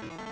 Bye.